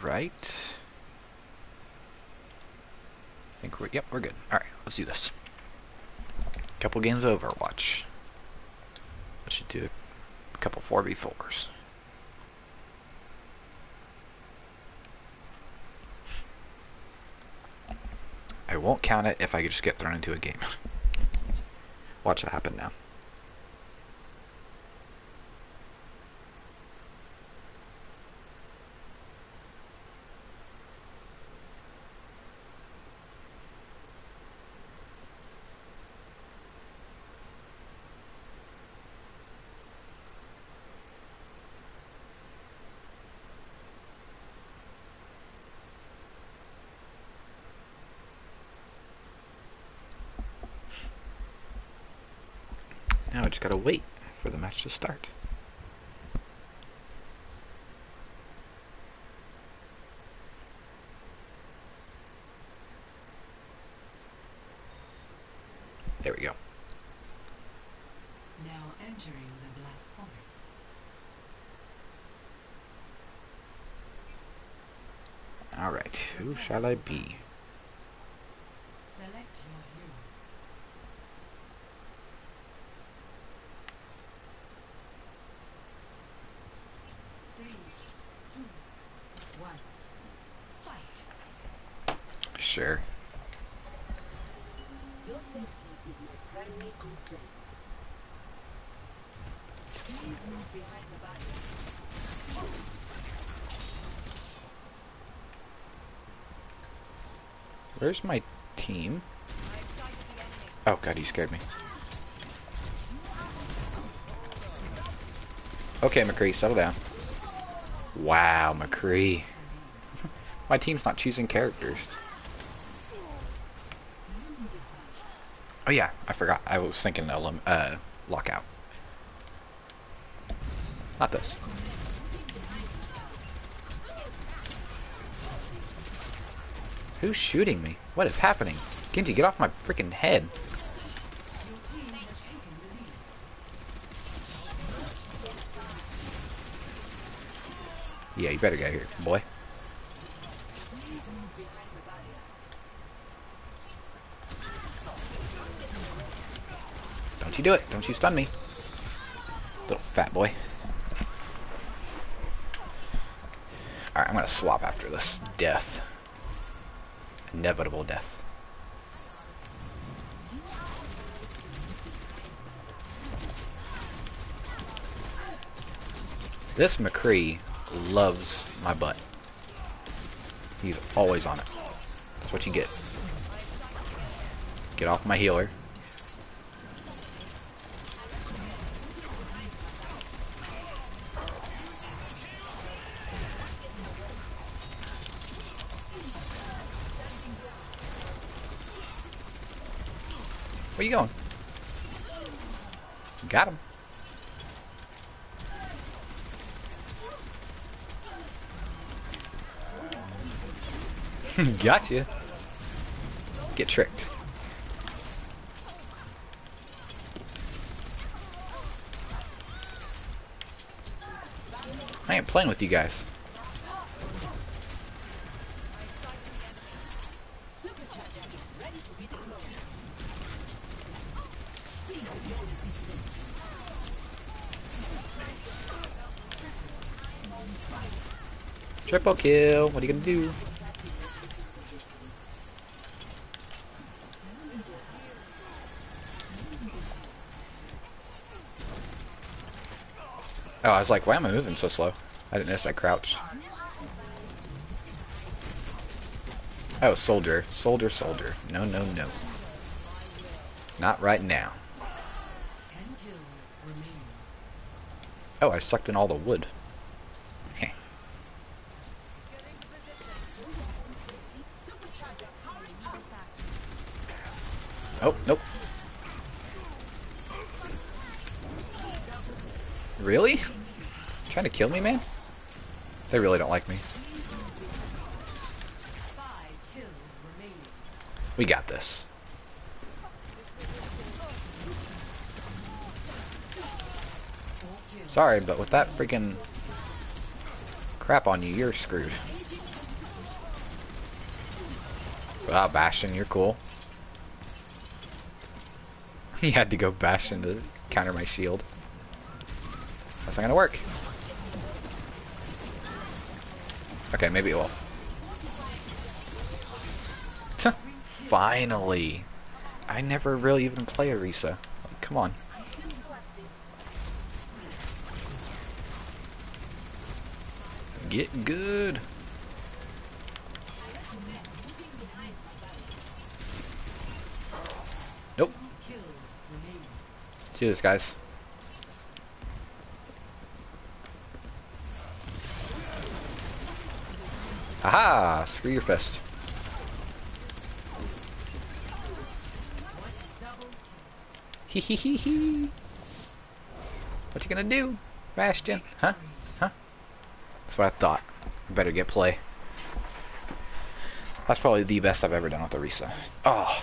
Alright. I think we're, yep, we're good. Alright, let's do this. Couple games of Overwatch. Let's should do a couple 4v4s. I won't count it if I just get thrown into a game. Watch that happen now. I just gotta wait for the match to start. There we go. Now entering the Black Forest. Alright, who shall I be? Select your hero. Three, two, one. Fight. Sure. Your safety is my primary concern. Please move behind the barrier. Where's my team? Oh god, you scared me. Okay, McCree, settle down. Wow, McCree. my team's not choosing characters. Oh yeah, I forgot. I was thinking uh, lockout. Not this. Who's shooting me? What is happening? Genji, get off my freaking head. Yeah, you better get here, boy. Don't you do it. Don't you stun me. Little fat boy. Alright, I'm gonna swap after this death. Inevitable death. This McCree loves my butt. He's always on it. That's what you get. Get off my healer. You going? Got him. gotcha. Get tricked. I ain't playing with you guys. Triple kill. What are you gonna do? Oh, I was like, why am I moving so slow? I didn't notice I crouched. Oh, soldier. Soldier, soldier. No, no, no. Not right now. Oh, I sucked in all the wood. Oh, nope. Really? Trying to kill me, man? They really don't like me. We got this. Sorry, but with that freaking crap on you, you're screwed. Wow, Bastion, you're cool. He had to go Bastion to counter my shield. That's not gonna work. Okay, maybe it will. Finally! I never really even play Orisa. Come on. Get good! Nope. Let's do this, guys. Aha! Screw your fist. Hee hee hee hee. What you gonna do, Bastion? Huh? Huh? That's what I thought. Better get play. That's probably the best I've ever done with Orisa. Oh.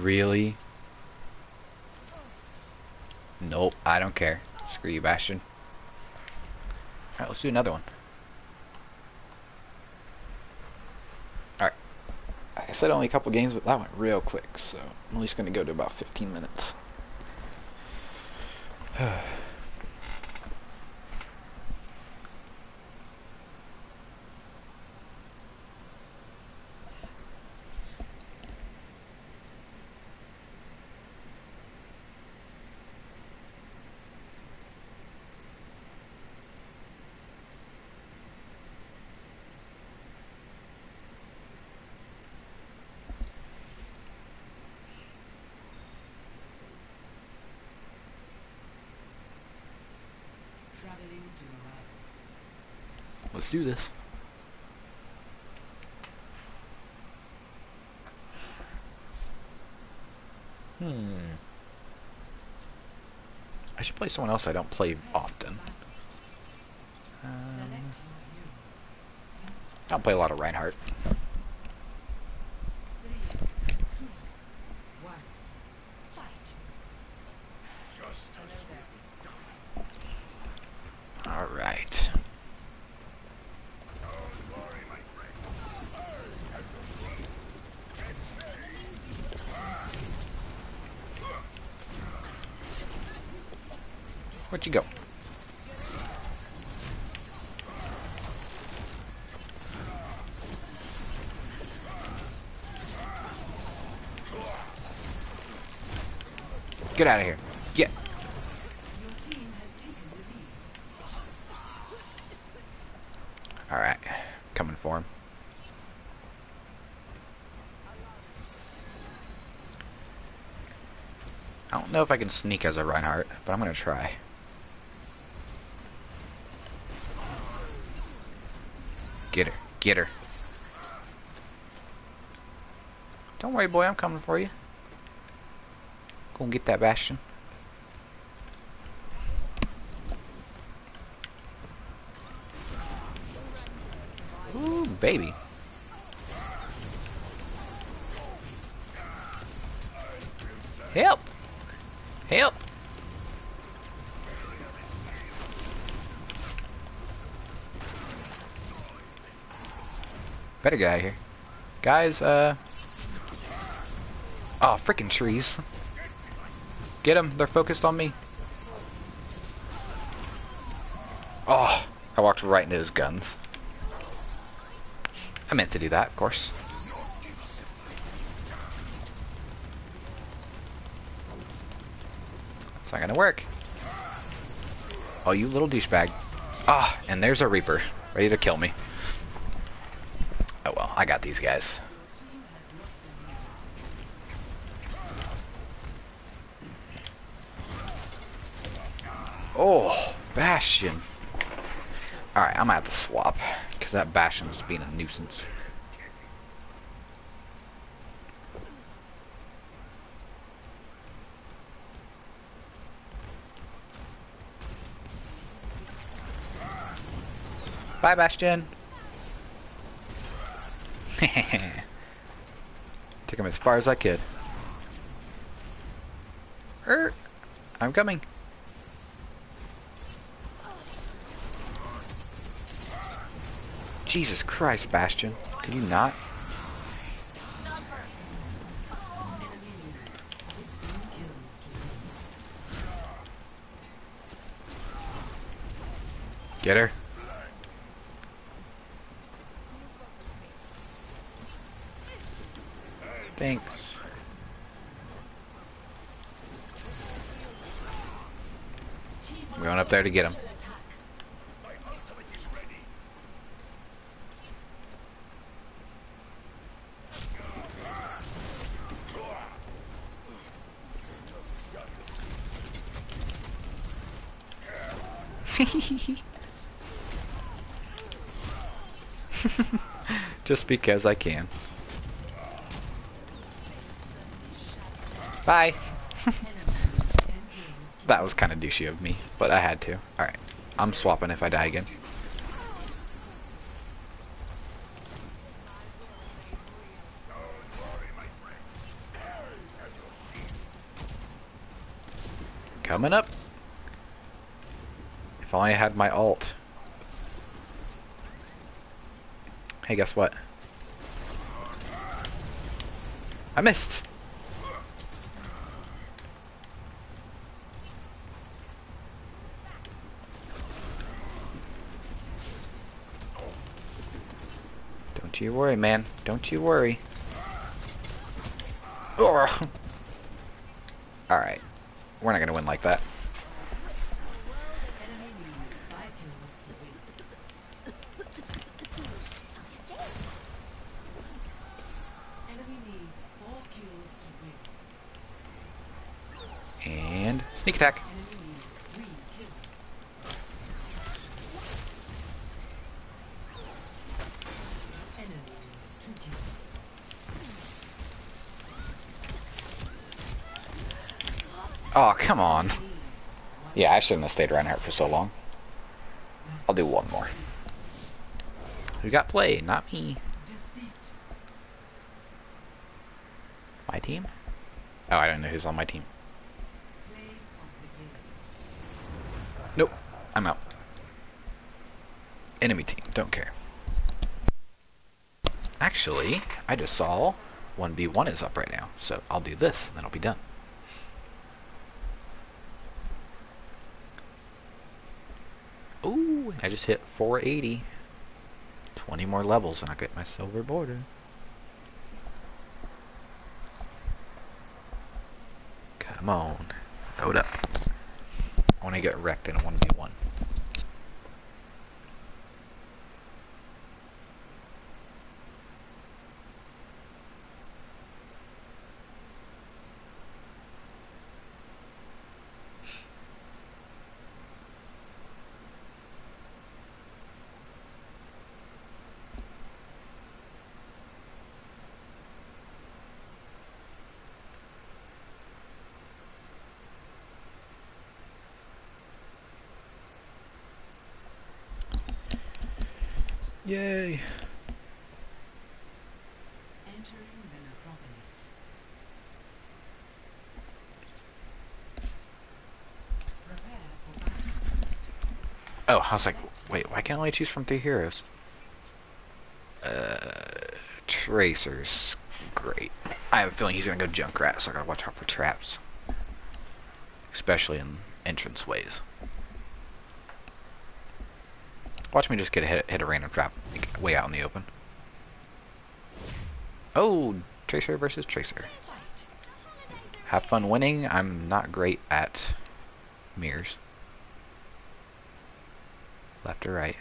Really? Nope, I don't care. Screw you, Bastion. Alright, let's do another one. Alright. I said only a couple games, but that went real quick, so I'm at least going to go to about 15 minutes. Let's do this. Hmm. I should play someone else I don't play often. Um. I don't play a lot of Reinhardt. Three, two, one. Fight. Alright. Where'd you go? Get out of here. Get. Alright. Coming for him. I don't know if I can sneak as a Reinhardt, but I'm gonna try. Get her. Get her. Don't worry, boy. I'm coming for you. Go and get that Bastion. Ooh, baby. Help! Help! Better get out of here. Guys, uh... Oh, freaking trees. Get them, they're focused on me. Oh, I walked right into his guns. I meant to do that, of course. It's not gonna work. Oh, you little douchebag. Ah, and there's a Reaper, ready to kill me. Oh well, I got these guys. Your team has lost the lead. Oh, Bastion. Alright, I'm gonna have to swap, because that Bastion's being a nuisance. Bye, Bastion. Took him as far as I could. Er, I'm coming. Jesus Christ, Bastion. Can you not? Get her. Thanks. We went going up there to get him. Just because I can. Bye. that was kind of douchey of me, but I had to. Alright. I'm swapping if I die again. Coming up. If only I had my ult. Hey, guess what? I missed. Don't you worry, man. Don't you worry. Alright. We're not gonna win like that. Enemy needs five kills to win. Enemy needs four kills to win. And sneak attack. Enemy needs three kills. Enemy needs two Oh, come on. Yeah, I shouldn't have stayed around here for so long. I'll do one more. Who got play? Not me. My team? Oh, I don't know who's on my team. Play of the game. Nope. I'm out. Enemy team. Don't care. Actually, I just saw 1v1 is up right now. So I'll do this, and then I'll be done. Ooh, I just hit 480. 20 more levels and I get my silver border. Come on. Load up. I want to get wrecked in a 1v1. Yay! Entering the necropolis. Prepare for battle. Oh, I was like, wait, why can't I only choose from three heroes? Uh, Tracers. Great. I have a feeling he's gonna go Junkrat, so I gotta watch out for traps. Especially in entrance ways. Watch me just get hit, hit a random trap like, way out in the open. Oh, Tracer versus Tracer. Have fun winning. I'm not great at mirrors. Left or right?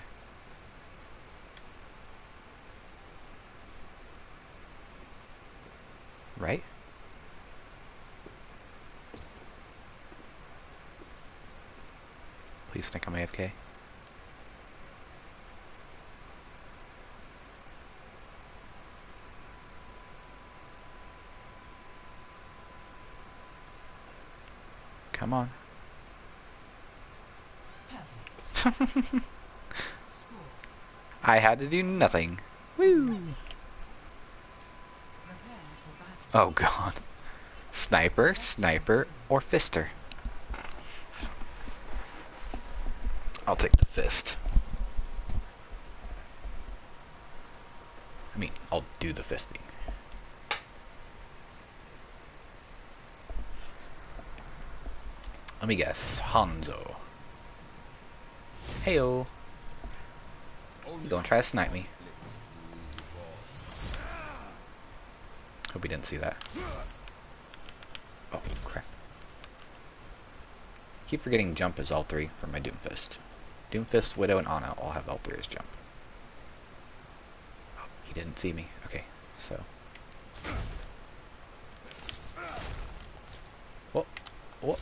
Right? Please think I'm AFK. Come on. I had to do nothing. Woo! Prepare for battle. Oh god. Sniper, sniper, or fister? I'll take the fist. I mean, I'll do the fisting. Let me guess. Hanzo. Heyo. You gonna try to snipe me? Hope he didn't see that. Oh, crap. Keep forgetting jump is all three for my Doomfist. Doomfist, Widow, and Ana all have all three as jump. Oh, he didn't see me. Okay, so. Whoa, whoa,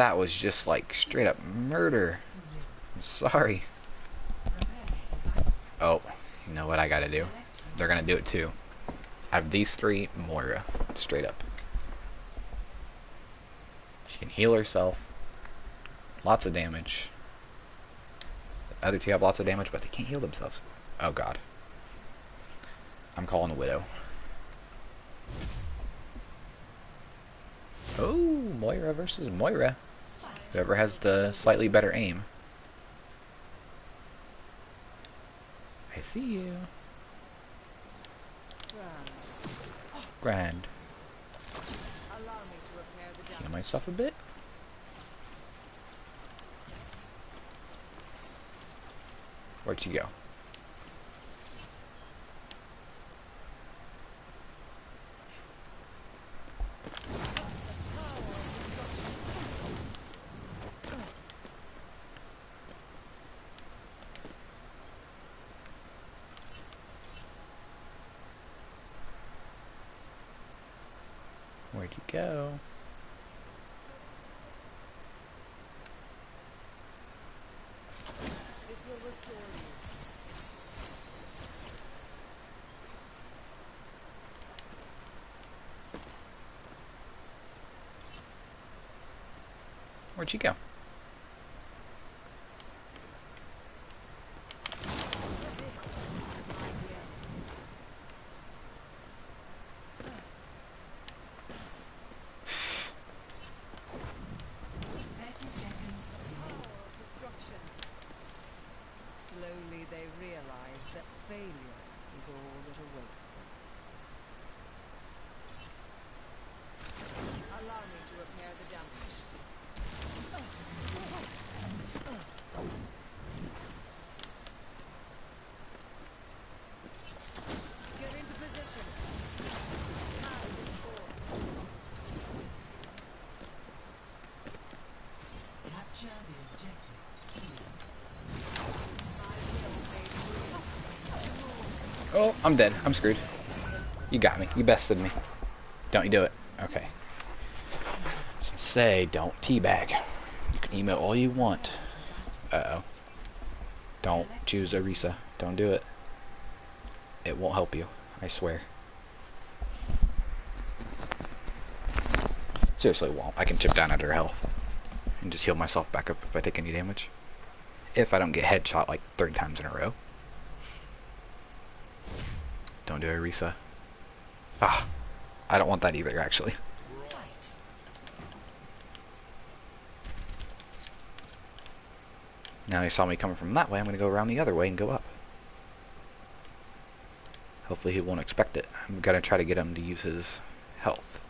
that was just like straight up murder. I'm sorry. Oh, you know what I gotta do? They're gonna do it too. Out of these three, Moira. Uh, straight up. She can heal herself. Lots of damage. The other two have lots of damage, but they can't heal themselves. Oh god. I'm calling a widow. Oh, Moira versus Moira. Whoever has the slightly better aim. I see you. Grand. Heal myself a bit. Where'd she go? Where'd you go? This will restore you. Where'd she go? This is my will. Thirty seconds remaining. Power of destruction. Slowly they realize that failure is all that awaits them. Allow me to repair the damage. Get into position. Hand is forward. Capture the objective. Oh, I'm dead. I'm screwed. You got me. You bested me. Don't you do it. Okay. Say, don't teabag. You can email all you want. Uh-oh. Don't choose Orisa. Don't do it. It won't help you. I swear. Seriously, won't. I can chip down at her health. And just heal myself back up if I take any damage. If I don't get headshot like 30 times in a row. Don't do Orisa. Ah, I don't want that either, actually. Now he saw me coming from that way, I'm going to go around the other way and go up. Hopefully he won't expect it. I'm going to try to get him to use his health.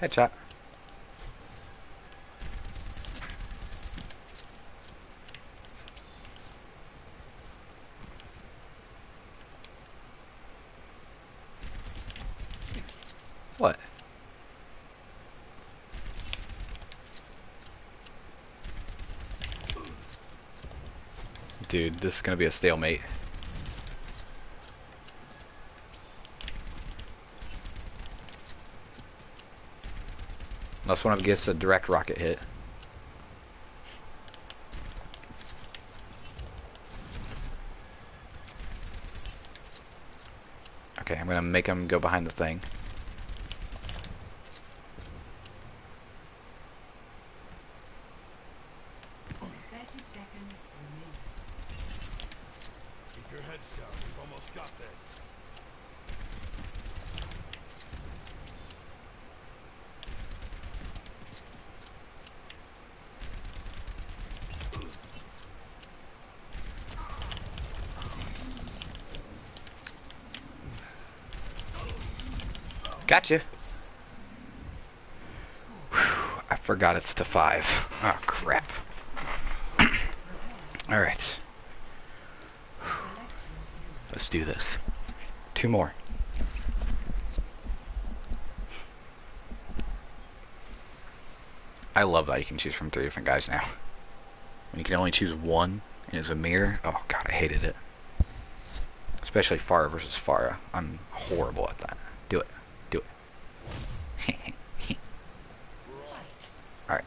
Headshot. What? This is gonna be a stalemate. Unless one of them gets a direct rocket hit. Okay, I'm gonna make him go behind the thing. heads down. We've almost got this. Gotcha. Whew, I forgot it's to five. Oh, crap. Alright. Let's do this. Two more. I love that you can choose from three different guys now. When you can only choose one and it's a mirror. Oh god, I hated it. Especially Pharah versus Pharah. I'm horrible at that. Do it. Do it. Alright.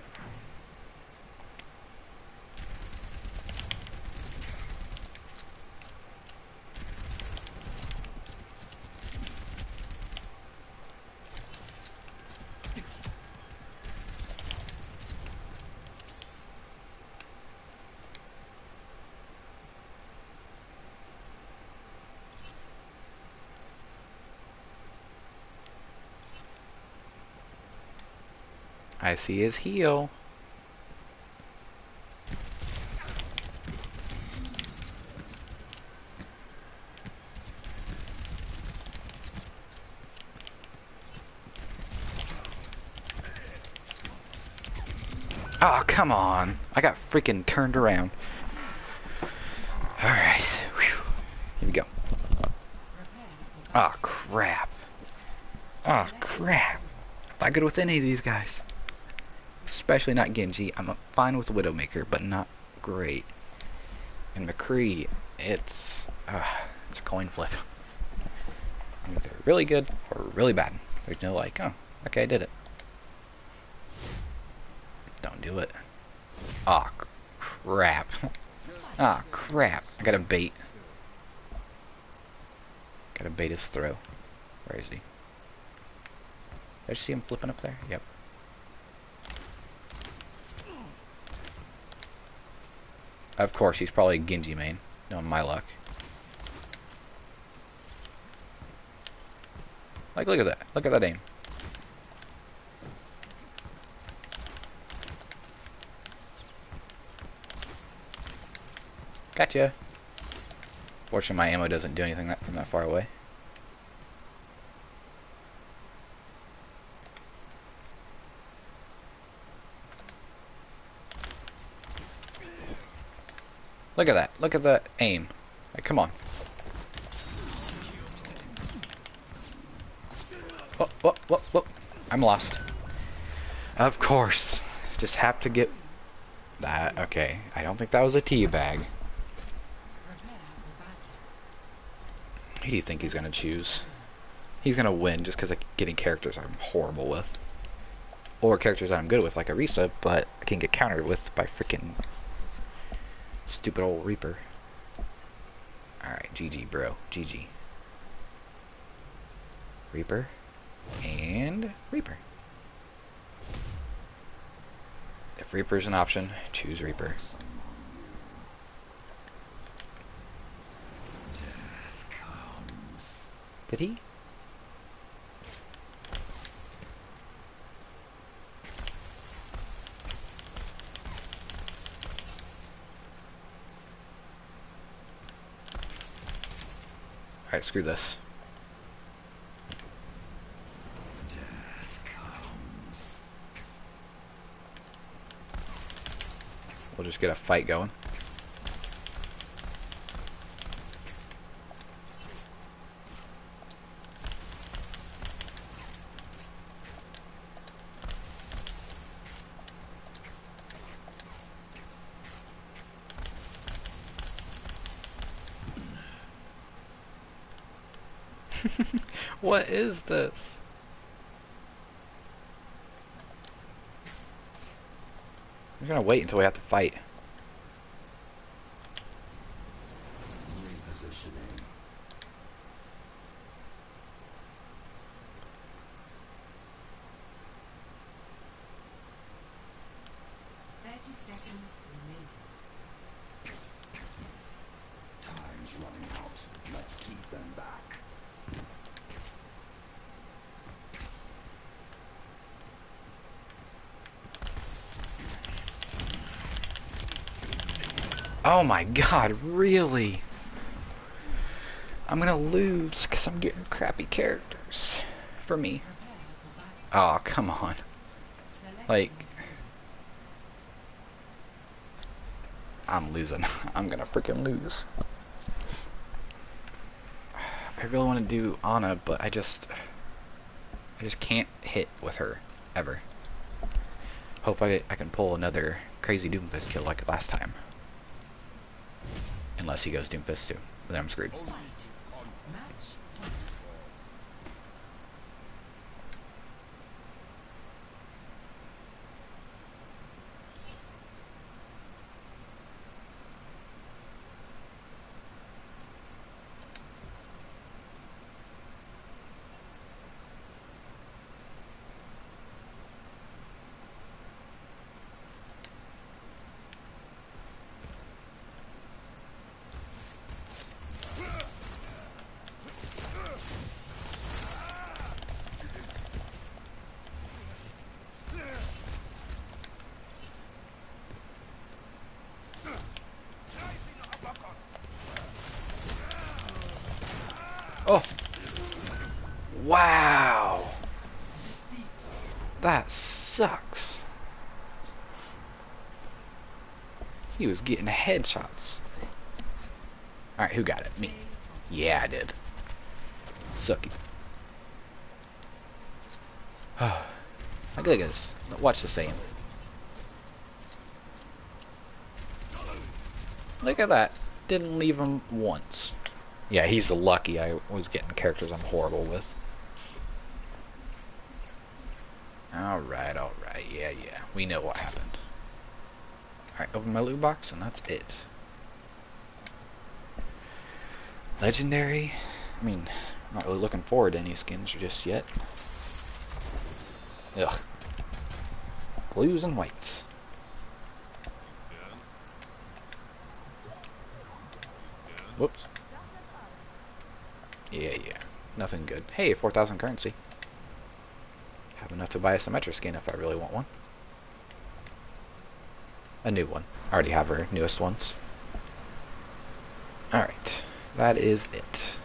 I see his heel. Oh, come on. I got freaking turned around. Alright. Here we go. Oh, crap. Oh, crap. Not good with any of these guys. Especially not Genji. I'm fine with Widowmaker, but not great. And McCree, it's uh, it's a coin flip. Either really good or really bad. There's no like, oh, okay, I did it. Don't do it. Oh crap. Ah oh, crap. I got a bait. Got to bait his throw. Where is he? Did I see him flipping up there? Yep. Of course, he's probably a Genji main. On my luck. Like, look at that. Look at that aim. Gotcha. Fortunately, my ammo doesn't do anything that, from that far away. Look at that. Look at the aim. Like, come on. Oh, oh, oh, oh. I'm lost. Of course. Just have to get that. Okay. I don't think that was a tea bag. Who do you think he's going to choose? He's going to win just because of getting characters I'm horrible with. Or characters I'm good with, like Orisa, but I can get countered with by freaking Stupid old Reaper. Alright, GG, bro. GG. Reaper. And Reaper. If Reaper's an option, choose Reaper. Did he? Alright, screw this. We'll just get a fight going. what is this? We're gonna wait until we have to fight. Repositioning. Thirty seconds remaining. Time's running out. Let's keep them back. Oh my god, really? I'm gonna lose because I'm getting crappy characters. for me. Oh, come on. Like, I'm losing. I'm gonna freaking lose. I really want to do Ana, but I just, I just can't hit with her ever. Hope I I can pull another crazy Doomfist kill like last time. Unless he goes Doomfist too, then I'm screwed. Oh! Wow! That sucks. He was getting headshots. Alright, who got it? Me. Yeah, I did. Sucky. Look at this. Watch the same. Look at that. Didn't leave him once. Yeah, he's lucky I was getting characters I'm horrible with. Alright, alright. Yeah, yeah. We know what happened. Alright, open my loot box, and that's it. Legendary? I mean, I'm not really looking forward to any skins just yet. Ugh. Blues and whites. Whoops. Yeah, yeah. Nothing good. Hey, 4,000 currency. Have enough to buy a Symmetra skin if I really want one. A new one. I already have her newest ones. Alright. That is it.